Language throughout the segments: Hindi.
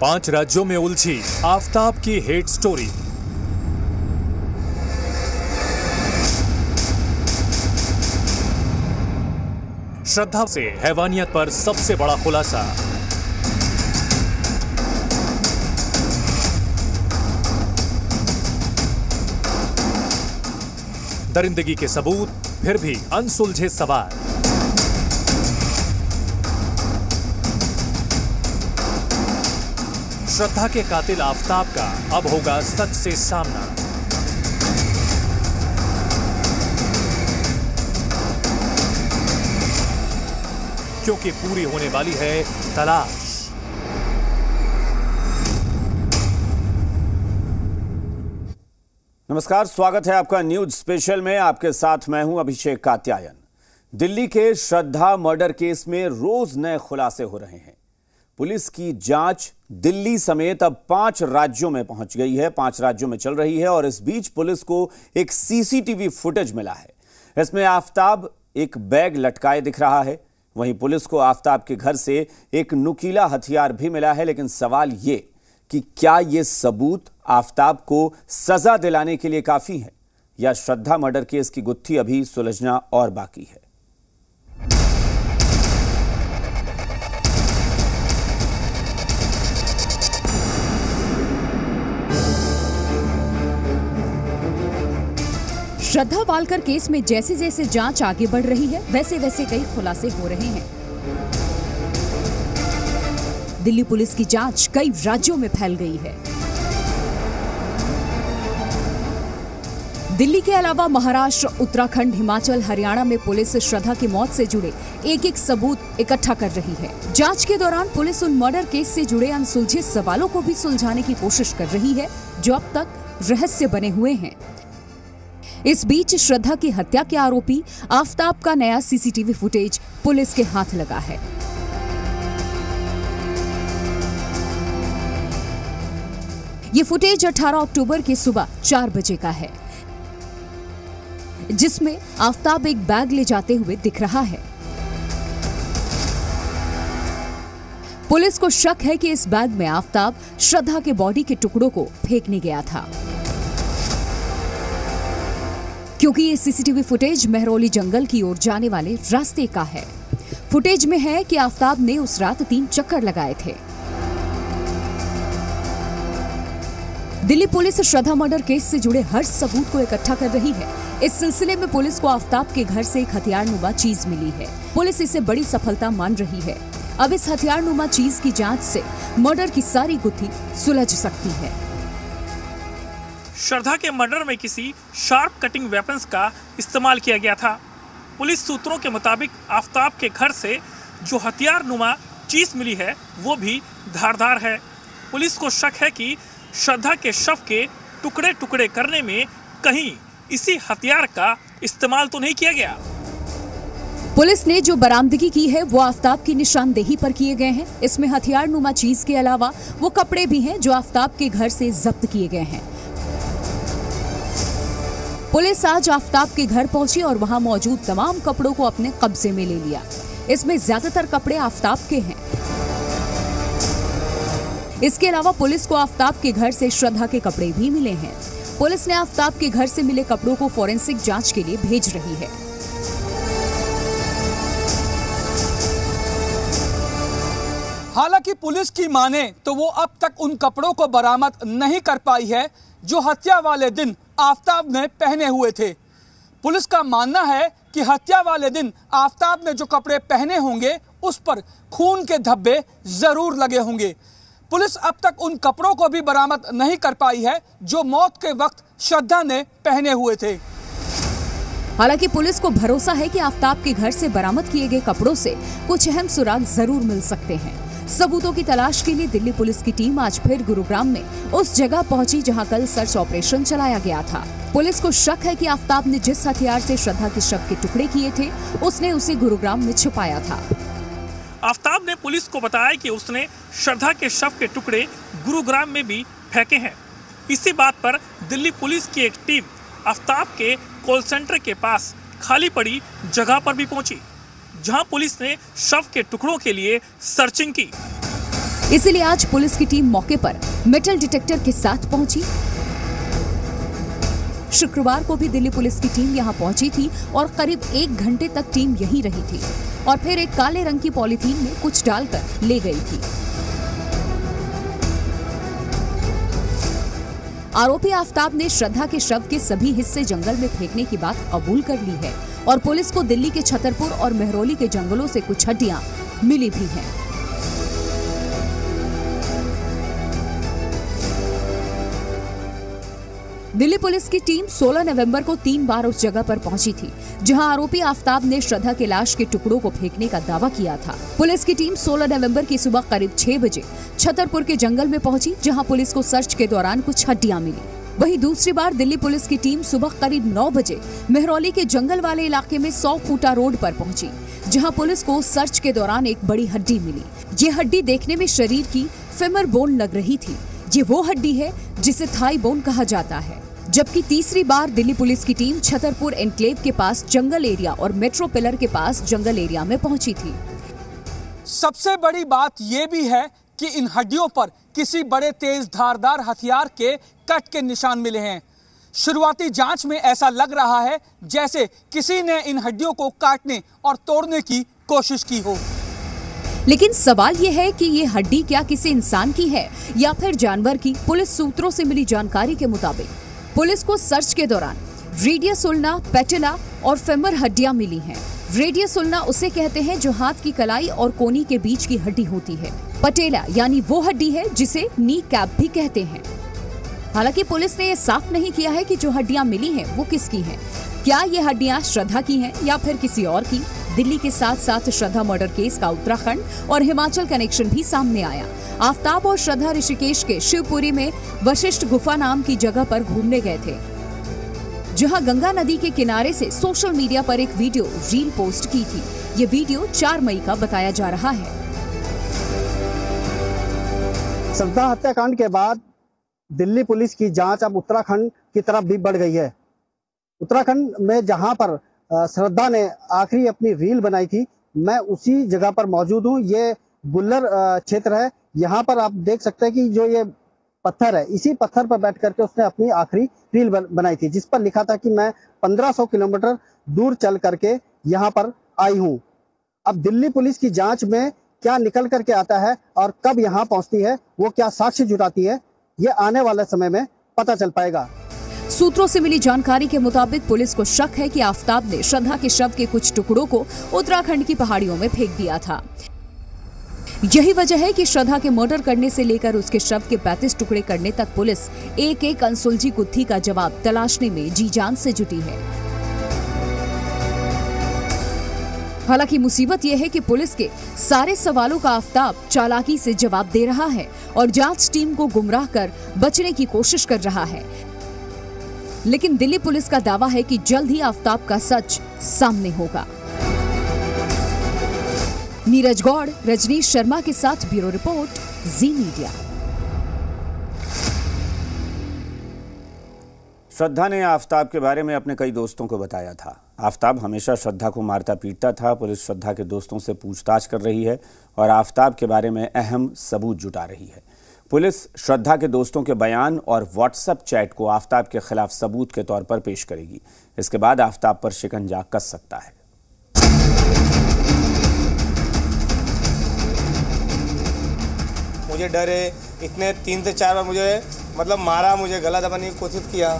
पाँच राज्यों में उलझी आफ्ताब की हेट स्टोरी श्रद्धा से हैवानियत पर सबसे बड़ा खुलासा। दरिंदगी के सबूत, फिर भी अनसुलझे सवाल। श्रद्धा के कातिल आफ्ताब का अब होगा सच से सामना। क्योंकि पूरी होने वाली है तलाश। नमस्कार, स्वागत है आपका न्यूज़ स्पेशल में। आपके साथ मैं हूँ अभिषेक कात्यायन। दिल्ली के श्रद्धा मर्डर केस में रोज नए खुलासे हो रहे हैं। पुलिस की जाँच दिल्ली समेत अब पाँच राज्यों में पहुँच गई है, पाँच राज्यों में चल रही है और इस बीच पुलिस को एक सीसीटीवी फुटेज मिला है। इसमें आफ्ताब एक बैग लटकाए दिख रहा है। वहीं पुलिस को आफ्ताब के घर से एक नुकीला हथियार भी मिला है, लेकिन सवाल ये कि क्या ये सबूत आफ्ताब को सजा दिलाने के लिए काफ़ी है या श्रद्धा मर्डर केस की गुत्थी अभी सुलझना और बाकी है? श्रद्धा वालकर केस में जैसे जैसे जाँच आगे बढ़ रही है वैसे वैसे कई खुलासे हो रहे हैं। दिल्ली पुलिस की जाँच कई राज्यों में फैल गई है। दिल्ली के अलावा महाराष्ट्र, उत्तराखंड, हिमाचल, हरियाणा में पुलिस श्रद्धा की मौत से जुड़े एक एक सबूत इकट्ठा कर रही है। जाँच के दौरान पुलिस उन मर्डर केस से जुड़े अनसुलझे सवालों को भी सुलझाने की कोशिश कर रही है, जो अब तक रहस्य बने हुए हैं। इस बीच श्रद्धा की हत्या के आरोपी आफ्ताब का नया सीसीटीवी फुटेज पुलिस के हाथ लगा है। ये फुटेज 18 अक्टूबर की सुबह चार बजे का है, जिसमें आफ्ताब एक बैग ले जाते हुए दिख रहा है। पुलिस को शक है कि इस बैग में आफ्ताब श्रद्धा के बॉडी के टुकड़ों को फेंकने गया था। क्योंकि ये सीसीटीवी फुटेज मेहरौली जंगल की ओर जाने वाले रास्ते का है। फुटेज में है कि आफ्ताब ने उस रात तीन चक्कर लगाए थे। Delhi police Shraddha murder case से जुड़े हर सबूत को इकट्ठा कर रही है। इस सिलसिले में पुलिस को आफ्ताब के घर से एक हथियार नुमा चीज़ मिली है। पुलिस इसे बड़ी सफलता मान रही है। अब इस हथियार नुमा चीज़ की जाँच से मर्डर की सारी गुत्थी सुलझ सकती है। श्रद्धा के मर्डर में किसी शार्प कटिंग वेपन्स का इस्तेमाल किया गया था। पुलिस सूत्रों के मुताबिक आफ्ताब के घर से जो हथियार नुमा चीज़ मिली है, वो भी धारदार है। पुलिस को शक है कि श्रद्धा के शव के टुकड़े टुकड़े करने में कहीं इसी हथियार का इस्तेमाल तो नहीं किया गया। पुलिस ने जो बरामदगी की है, वो आफ्ताब की निशानदेही पर किए गए हैं। इसमें हथियार नुमा चीज़ के अलावा वो कपड़े भी हैं, जो आफ्ताब के घर से जब्त किए गए हैं। पुलिस आज आफ्ताब के घर पहुँची और वहाँ मौजूद तमाम कपड़ों को अपने कब्जे में ले लिया। इसमें ज़्यादातर कपड़े आफ्ताब के हैं। इसके अलावा पुलिस को आफ्ताब के घर से श्रद्धा के कपड़े भी मिले हैं। पुलिस ने आफ्ताब के घर से मिले कपड़ों को फोरेंसिक जाँच के लिए भेज रही है। हालाँकि पुलिस की माने तो वो अब तक उन कपड़ों को बरामद नहीं कर पाई है जो हत्या वाले दिन आफ्ताब ने पहने हुए थे। पुलिस का मानना है कि हत्या वाले दिन आफ्ताब ने जो कपड़े पहने होंगे, उस पर खून के धब्बे ज़रूर लगे होंगे। पुलिस अब तक उन कपड़ों को भी बरामद नहीं कर पाई है, जो मौत के वक्त श्रद्धा ने पहने हुए थे। हालाँकि पुलिस को भरोसा है कि आफ्ताब के घर से बरामद किए गए कपड़ों से कुछ अहम सुराग ज़रूर मिल सकते हैं। सबूतों की तलाश के लिए दिल्ली पुलिस की टीम आज फिर गुरुग्राम में उस जगह पहुँची जहाँ कल सर्च ऑपरेशन चलाया गया था। पुलिस को शक है कि आफ्ताब ने जिस हथियार से श्रद्धा के शव के टुकड़े किए थे, उसने उसे गुरुग्राम में छुपाया था। आफ्ताब ने पुलिस को बताया कि उसने श्रद्धा के शव के टुकड़े गुरुग्राम में भी फेंके हैं। इसी बात पर दिल्ली पुलिस की एक टीम आफ्ताब के कॉल सेंटर के पास खाली पड़ी जगह पर भी पहुँची। जहाँ पुलिस ने शव के टुकड़ों के लिए सर्चिंग की। इसीलिए आज पुलिस की टीम मौके पर मेटल डिटेक्टर के साथ पहुँची। शुक्रवार को भी दिल्ली पुलिस की टीम यहाँ पहुँची थी और करीब एक घंटे तक टीम यहीं रही थी और फिर एक काले रंग की पॉलीथीन में कुछ डालकर ले गई थी। आरोपी आफ्ताब ने श्रद्धा के शव के सभी हिस्से जंगल में फेंकने की बात कबूल कर ली है और पुलिस को दिल्ली के छतरपुर और मेहरोली के जंगलों से कुछ हड्डियाँ मिली भी हैं। दिल्ली पुलिस की टीम 16 नवंबर को तीन बार उस जगह पर पहुँची थी, जहाँ आरोपी आफ्ताब ने श्रद्धा के लाश के टुकड़ों को फेंकने का दावा किया था। पुलिस की टीम 16 नवंबर की सुबह करीब 6 बजे छतरपुर के जंगल में पहुँची, जहाँ पुलिस को सर्च के दौरान कुछ हड्डियाँ मिली। वहीं दूसरी बार दिल्ली पुलिस की टीम सुबह करीब 9 बजे मेहरौली के जंगल वाले इलाके में सौ फूटा रोड पर पहुँची, जहाँ पुलिस को सर्च के दौरान एक बड़ी हड्डी मिली। ये हड्डी देखने में शरीर की फेमर बोन लग रही थी। ये वो हड्डी है जिसे थाई बोन कहा जाता है। जबकि तीसरी बार दिल्ली पुलिस की टीम छतरपुर एनक्लेव के पास जंगल एरिया और मेट्रो पिलर के पास जंगल एरिया में पहुँची थी। सबसे बड़ी बात यह भी है कि इन हड्डियों पर किसी बड़े तेज धारदार हथियार के कट के निशान मिले हैं। शुरुआती जाँच में ऐसा लग रहा है जैसे किसी ने इन हड्डियों को काटने और तोड़ने की कोशिश की हो। लेकिन सवाल यह है कि ये हड्डी क्या किसी इंसान की है या फिर जानवर की? पुलिस सूत्रों से मिली जानकारी के मुताबिक पुलिस को सर्च के दौरान रेडियस उल्ना पेटिला और फेमर हड्डियाँ मिली हैं। रेडियस उल्ना उसे कहते हैं जो हाथ की कलाई और कोनी के बीच की हड्डी होती है। पटेला यानी वो हड्डी है जिसे नी कैप भी कहते हैं। हालाँकि पुलिस ने यह साफ़ नहीं किया है कि जो हड्डियाँ मिली हैं वो किसकी हैं? क्या ये हड्डियाँ श्रद्धा की हैं या फिर किसी और की? दिल्ली के साथ साथ श्रद्धा मर्डर केस का उत्तराखंड और हिमाचल कनेक्शन भी सामने आया। आफ्ताब और श्रद्धा ऋषिकेश के शिवपुरी में वशिष्ठ गुफा नाम की जगह पर घूमने गए थे। जहाँ गंगा नदी के किनारे से सोशल मीडिया पर एक वीडियो रील पोस्ट की थी। ये वीडियो 4 मई का बताया जा रहा है। श्रद्धा हत्याकांड के बाद दिल्ली पुलिस की जाँच अब उत्तराखंड की तरफ़ भी बढ़ गई है। उत्तराखंड में जहाँ पर श्रद्धा ने आखिरी अपनी रील बनाई थी। मैं उसी जगह पर मौजूद हूँ। ये गुल्लर क्षेत्र है। यहाँ पर आप देख सकते हैं कि जो ये पत्थर है, इसी पत्थर पर बैठ करके उसने अपनी आखिरी रील बनाई थी, जिस पर लिखा था कि मैं 1500 किलोमीटर दूर चल करके यहाँ पर आई हूँ। अब दिल्ली पुलिस की जाँच में क्या निकल करके आता है और कब यहाँ पहुँचती है, वो क्या साक्ष्य जुटाती है, ये आने वाले समय में पता चल पाएगा। सूत्रों से मिली जानकारी के मुताबिक पुलिस को शक है कि आफ्ताब ने श्रद्धा के शव के कुछ टुकड़ों को उत्तराखंड की पहाड़ियों में फेंक दिया था। यही वजह है कि श्रद्धा के मर्डर करने से लेकर उसके शव के 35 टुकड़े करने तक पुलिस एक एक अनसुलझी गुत्थी का जवाब तलाशने में जी जान से जुटी है। हालाँकि मुसीबत यह है कि पुलिस के सारे सवालों का आफ्ताब चालाकी से जवाब दे रहा है और जाँच टीम को गुमराह कर बचने की कोशिश कर रहा है। लेकिन दिल्ली पुलिस का दावा है कि जल्द ही आफ्ताब का सच सामने होगा। नीरज गौड़, रजनीश शर्मा के साथ bureau report, Zee media. Shraddha ने आफ्ताब के बारे में अपने कई दोस्तों को बताया था। आफ्ताब हमेशा श्रद्धा को मारता पीटता था, पुलिस श्रद्धा के दोस्तों से पूछताछ कर रही है और आफ्ताब के बारे में अहम सबूत जुटा रही है। पुलिस श्रद्धा के दोस्तों के बयान और व्हाट्सएप चैट को आफ्ताब के खिलाफ सबूत के तौर पर पेश करेगी। इसके बाद आफ्ताब पर शिकंजा कस सकता है। मुझे डर है इतने तीन से चार बार मुझे मतलब मारा मुझे गला दबाने की कोशिश किया।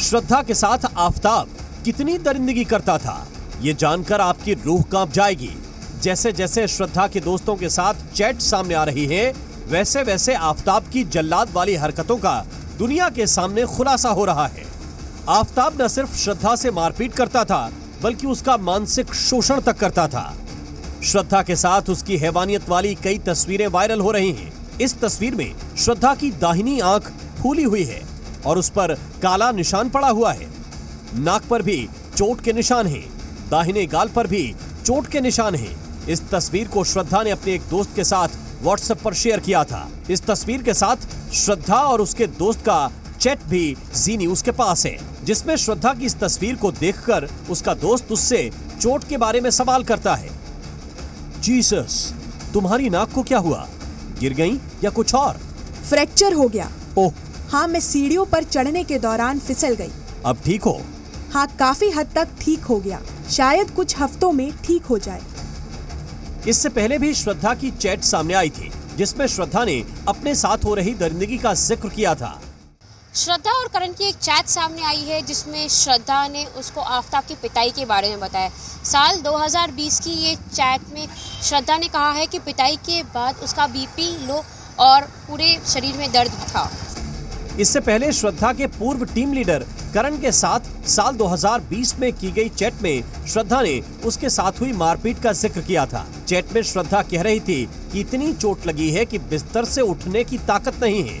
श्रद्धा के साथ आफ्ताब कितनी दरिंदगी करता था ये जानकर आपकी रूह काँप जाएगी। जैसे जैसे श्रद्धा के दोस्तों के साथ चैट सामने आ रही है वैसे वैसे आफ्ताब की जल्लाद वाली हरकतों का दुनिया के सामने खुलासा हो रहा है। आफ्ताब न सिर्फ़ श्रद्धा से मारपीट करता था, बल्कि उसका मानसिक शोषण तक करता था। श्रद्धा के साथ उसकी हैवानियत वाली कई तस्वीरें वायरल हो रही हैं। इस तस्वीर में श्रद्धा की दाहिनी आँख फूली हुई है और उस पर काला निशान पड़ा हुआ है। नाक पर भी चोट के निशान हैं, दाहिने गाल पर भी चोट के निशान हैं। इस तस्वीर को श्रद्धा ने अपने एक दोस्त के साथ व्हाट्सएप पर शेयर किया था। इस तस्वीर के साथ श्रद्धा और उसके दोस्त का चैट भी जी न्यूज़ के पास है जिसमें श्रद्धा की इस तस्वीर को देखकर उसका दोस्त उससे चोट के बारे में सवाल करता है। जीसस तुम्हारी नाक को क्या हुआ? गिर गई या कुछ और? फ्रैक्चर हो गया। ओह। हाँ मैं सीढ़ियों पर चढ़ने के दौरान फिसल गई। अब ठीक हो। हाँ काफ़ी हद तक ठीक हो गया। शायद कुछ हफ्तों में ठीक हो जाए। इससे पहले भी श्रद्धा की चैट सामने आई थी जिसमें श्रद्धा ने अपने साथ हो रही दरिंदगी का ज़िक्र किया था। श्रद्धा और करण की एक चैट सामने आई है जिसमें श्रद्धा ने उसको आफ्ताब की पिटाई के बारे में बताया। साल 2020 की ये चैट में श्रद्धा ने कहा है कि पिटाई के बाद उसका बीपी लो और पूरे शरीर में दर्द था। इससे पहले श्रद्धा के पूर्व टीम लीडर करण के साथ साल 2020 में की गई चैट में श्रद्धा ने उसके साथ हुई मारपीट का ज़िक्र किया था। चैट में श्रद्धा कह रही थी कि इतनी चोट लगी है कि बिस्तर से उठने की ताकत नहीं है।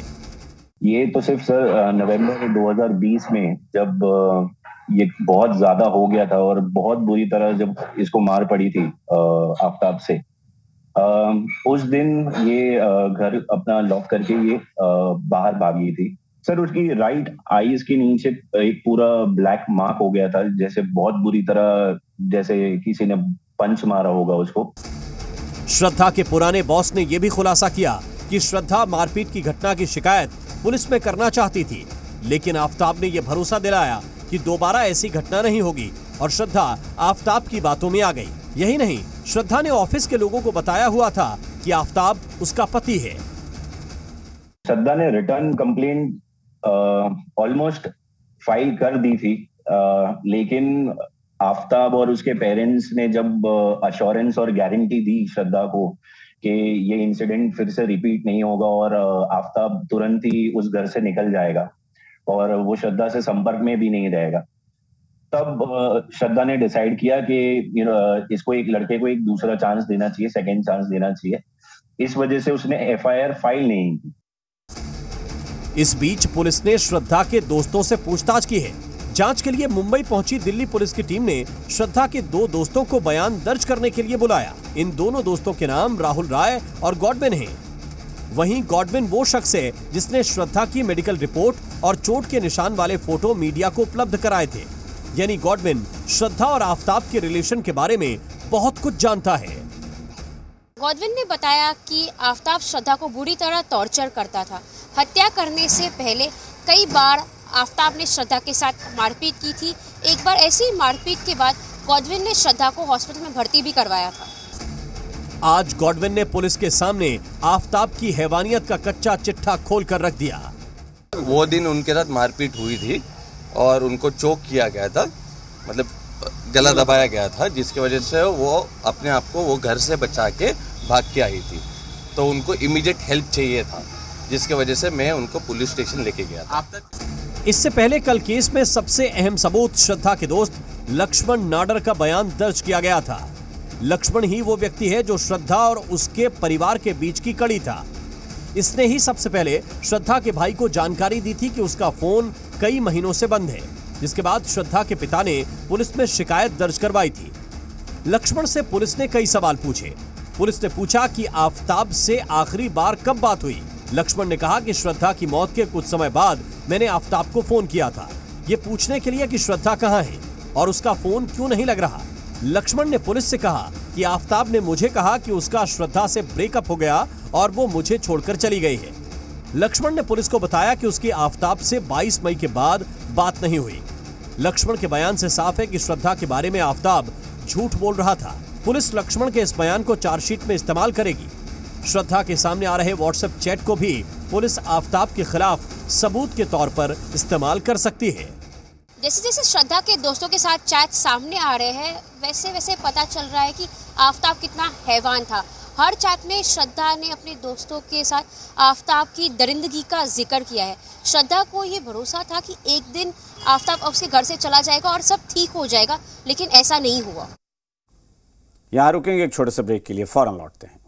ये तो सिर्फ़, सर नवंबर 2020 में जब ये बहुत ज़्यादा हो गया था और बहुत बुरी तरह जब इसको मार पड़ी थी आफ्ताब से। उस दिन ये घर अपना लॉक करके ये बाहर भागी थी। सर उसकी राइट आईज के नीचे एक पूरा ब्लैक मार्क हो गया था जैसे बहुत बुरी तरह जैसे किसी ने पंच मारा होगा उसको। श्रद्धा के पुराने बॉस ने यह भी खुलासा किया कि श्रद्धा मारपीट की घटना की शिकायत पुलिस में करना चाहती थी। लेकिन आफ्ताब ने यह भरोसा दिलाया कि दोबारा ऐसी घटना नहीं होगी और श्रद्धा आफ्ताब की बातों में आ गई। यही नहीं श्रद्धा ने ऑफ़िस के लोगों को बताया हुआ था कि आफ्ताब उसका पति है। श्रद्धा ने रिटर्न कंप्लेंट ऑलमोस्ट फ़ाइल कर दी थी। लेकिन आफ्ताब और उसके पेरेंट्स ने जब अश्योरेंस और गारंटी दी श्रद्धा को कि ये इंसिडेंट फिर से रिपीट नहीं होगा और आफ्ताब तुरंत ही उस घर से निकल जाएगा और वो श्रद्धा से संपर्क में भी नहीं रहेगा। तब श्रद्धा ने डिसाइड किया कि इसको एक लड़के को एक दूसरा चांस देना चाहिए सेकेंड चांस देना चाहिए। इस वजह से उसने एफआईआर फ़ाइल नहीं की। इस बीच पुलिस ने श्रद्धा के दोस्तों से पूछताछ की है। जाँच के लिए मुंबई पहुँची दिल्ली पुलिस की टीम ने श्रद्धा के दो दोस्तों को बयान दर्ज करने के लिए बुलाया। इन दोनों दोस्तों के नाम राहुल राय और गॉडविन हैं। वहीं गॉडविन वो शख्स है जिसने श्रद्धा की मेडिकल रिपोर्ट और चोट के निशान वाले फ़ोटो मीडिया को उपलब्ध कराए थे। यानी गॉडविन श्रद्धा और आफ्ताब के रिलेशन के बारे में बहुत कुछ जानता है। गॉडविन ने बताया कि आफ्ताब श्रद्धा को बुरी तरह टॉर्चर करता था। हत्या करने से पहले कई बार आफ्ताब ने श्रद्धा के साथ मारपीट की थी। एक बार ऐसी मारपीट के बाद गॉडविन ने श्रद्धा को हॉस्पिटल में भर्ती भी करवाया था। आज गॉडविन ने पुलिस के सामने आफ्ताब की हैवानियत का कच्चा चिट्ठा खोल कर रख दिया। वो दिन उनके साथ मारपीट हुई थी और उनको चोक किया गया था मतलब गला दबाया गया था जिसकी वजह से वो अपने आप को वो घर से बचा के भाग के आई थी। तो उनको इमीडिएट हेल्प चाहिए था। जिसकी वजह से मैं उनको पुलिस स्टेशन लेके गया था। इससे पहले कल केस में सबसे अहम सबूत श्रद्धा के दोस्त लक्ष्मण नाडर का बयान दर्ज किया गया था। लक्ष्मण ही वो व्यक्ति है जो श्रद्धा और उसके परिवार के बीच की कड़ी था। इसने ही सबसे पहले श्रद्धा के भाई को जानकारी दी थी कि उसका फ़ोन कई महीनों से बंद है, जिसके बाद श्रद्धा के पिता ने पुलिस में शिकायत दर्ज करवाई थी। लक्ष्मण से पुलिस ने कई सवाल पूछे। पुलिस ने पूछा कि आफ्ताब से आखिरी बार कब बात हुई? लक्ष्मण ने कहा कि श्रद्धा की मौत के कुछ समय बाद मैंने आफ्ताब को फ़ोन किया था। ये पूछने के लिए कि श्रद्धा कहाँ है? और उसका फ़ोन क्यों नहीं लग रहा? लक्ष्मण ने पुलिस से कहा कि आफ्ताब ने मुझे कहा कि उसका श्रद्धा से ब्रेकअप हो गया और वो मुझे छोड़कर चली गई है। लक्ष्मण ने पुलिस को बताया कि उसकी आफ्ताब से 22 मई के बाद बात नहीं हुई। लक्ष्मण के बयान से साफ़ है कि श्रद्धा के बारे में आफ्ताब झूठ बोल रहा था। पुलिस लक्ष्मण के इस बयान को चार्जशीट में इस्तेमाल करेगी। श्रद्धा के सामने आ रहे व्हाट्सएप चैट को भी पुलिस आफ्ताब के खिलाफ सबूत के तौर पर इस्तेमाल कर सकती है। जैसे जैसे श्रद्धा के दोस्तों के साथ चैट सामने आ रहे हैं वैसे वैसे पता चल रहा है कि आफ्ताब कितना हैवान था। हर चैट में श्रद्धा ने अपने दोस्तों के साथ आफ्ताब की दरिंदगी का ज़िक्र किया है। श्रद्धा को ये भरोसा था कि एक दिन आफ्ताब उसके घर से चला जाएगा और सब ठीक हो जाएगा लेकिन ऐसा नहीं हुआ। यहाँ रुकेंगे एक छोटे से ब्रेक के लिए फ़ौरन लौटते हैं।